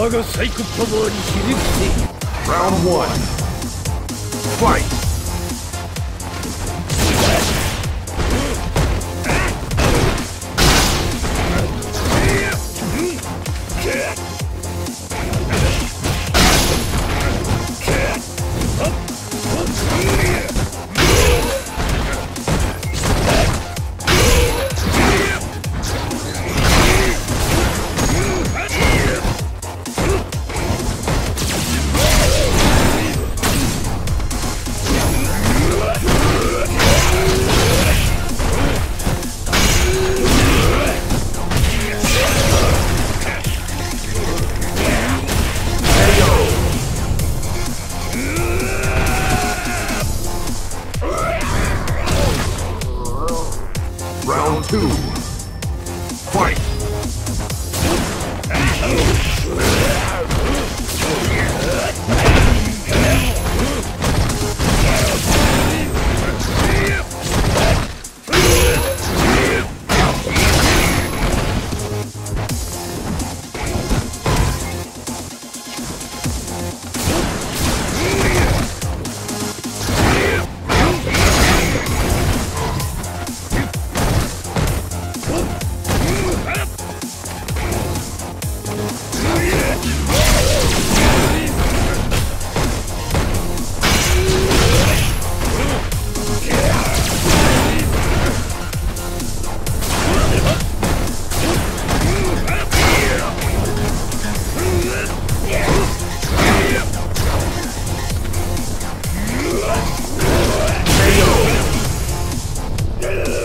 我がサイコパワーに響くせ Round one. Fight. Final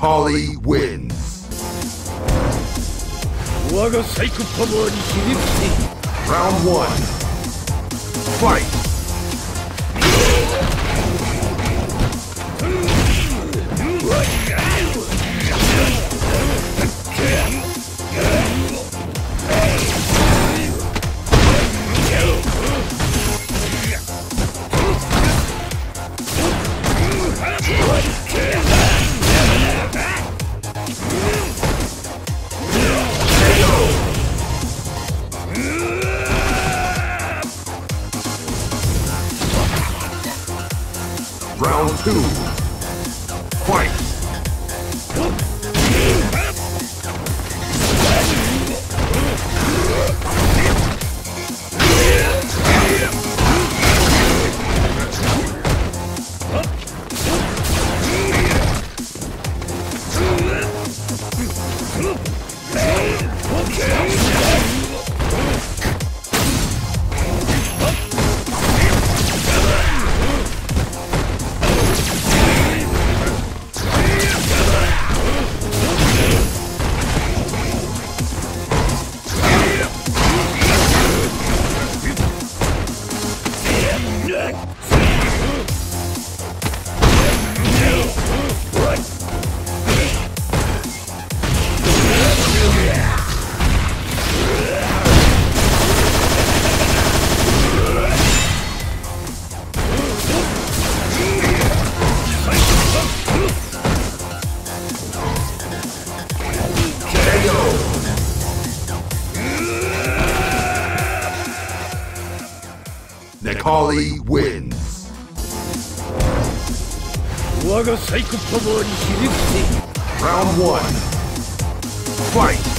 Kali wins. Round one. Fight! Necalli wins. 我がサイコパワーにひれ伏せ Round one. Fight.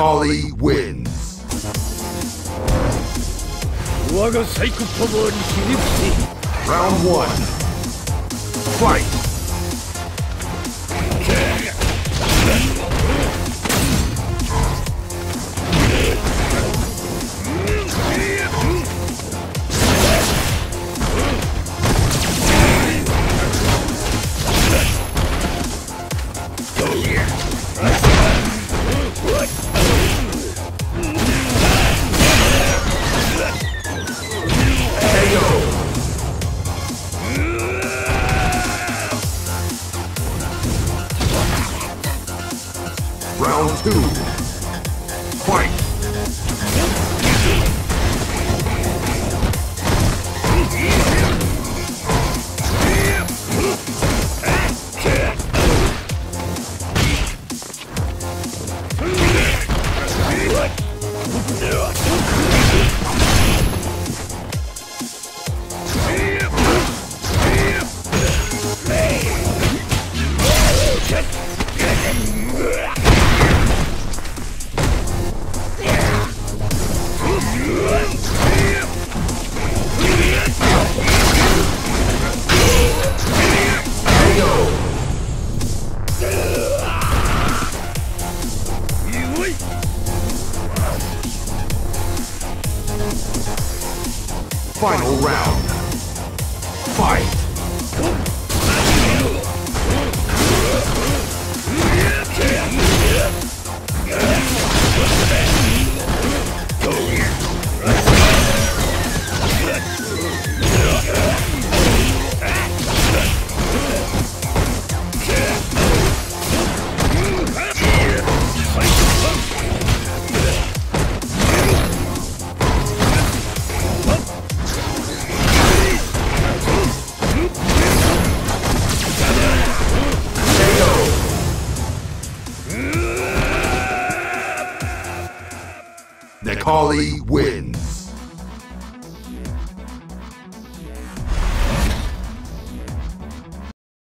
Necalli wins. 我がサイコパワーにひれ伏せ Round one. Fight.